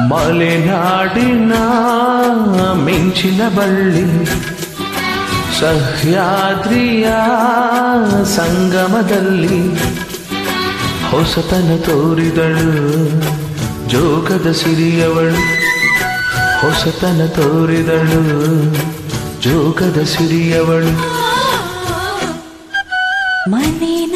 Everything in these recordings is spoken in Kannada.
ಮಲೆನಾಡಿನ ಮಿಂಚಿನ ಬಳ್ಳಿ ಸಹ್ಯಾದ್ರಿಯ ಸಂಗಮದಲ್ಲಿ ಹೊಸತನ ತೋರಿದಳು ಜೋಗದ ಸಿರಿಯವಳು. ಹೊಸತನ ತೋರಿದಳು ಜೋಗದ ಸಿರಿಯವಳು. ಮಲೆನಾಡಿನ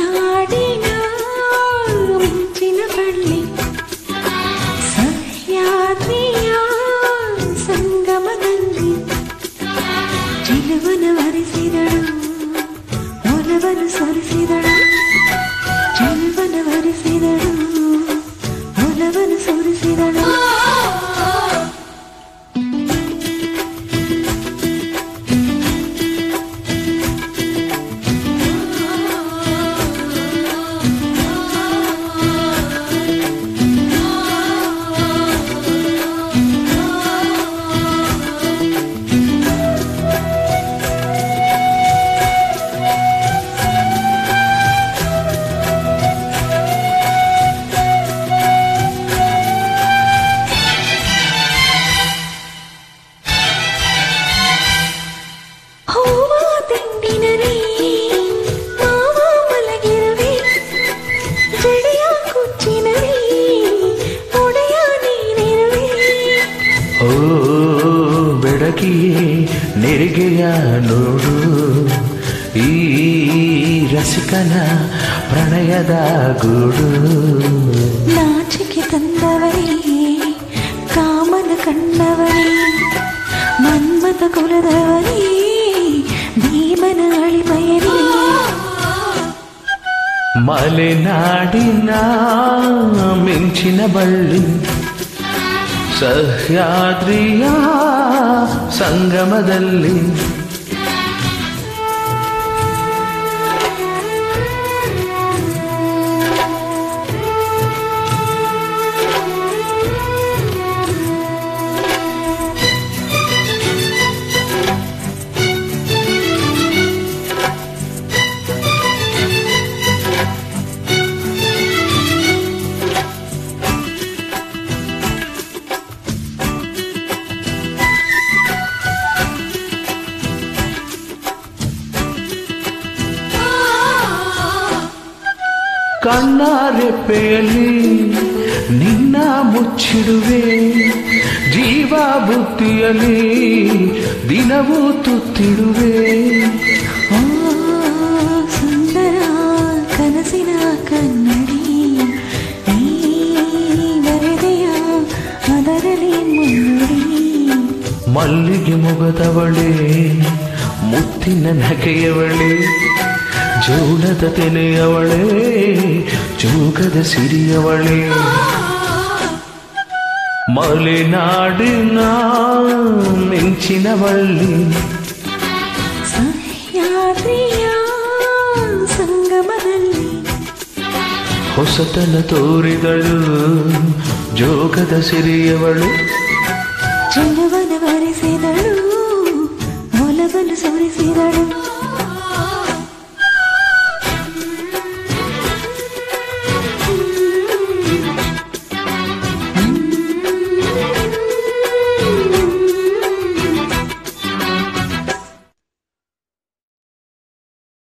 ಬೆಡಗಿಯೇ ನೆರಿಗೆಯ ನೋಡು ಈ ರಸಿಕನ ಪ್ರಣಯದ ಗೂಡು ನಾಚಿಕೆ ತಂದವರೇ ಕಾಮನ ಕಂಡವರೇ ಮನ್ಮತ ಕುಲದವರೇ ಭೀಮನ ಅಳಿಮಯರೇ ಮಲೆನಾಡಿನ ಮಿಂಚಿನ ಬಳ್ಳಿ ಸಹ್ಯಾದ್ರಿಯ ಸಂಗಮದಲ್ಲಿ ಕಣ್ಣಾರೆಪ್ಪೆಯಲ್ಲಿ ನಿನ್ನ ಮುಚ್ಚಿಡುವೆ. ಜೀವ ಬುತ್ತಿಯಲ್ಲಿ ದಿನವೂ ತುತ್ತಿಡುವೆ. ಸುಂದರ ಕನಸಿನ ಕನ್ನಡಿ ಬರೆದೆಯ ಅದರಲ್ಲಿ ಮುನ್ನುಡಿ. ಮಲ್ಲಿಗೆ ಮುಗದವಳೆ, ಮುತ್ತಿನ ನಗೆಯವಳೆ. ಜೋಳದ ತೆನೆಯವಳೆ ಜೋಗದ ಸಿರಿಯವಳೆ ಮಲೆನಾಡಿನ ಮಿಂಚಿನವಳ್ಳಿ ಸಹ್ಯಾದ್ರಿಯ ಸಂಗಮದಲ್ಲಿ ಹೊಸತನ ತೋರಿದಳು ಜೋಗದ ಸಿರಿಯವಳು ಚೆಲುವನ ವರಿಸಿದಳು ಒಲವನ್ನು ಸೋರಿಸಿದಳು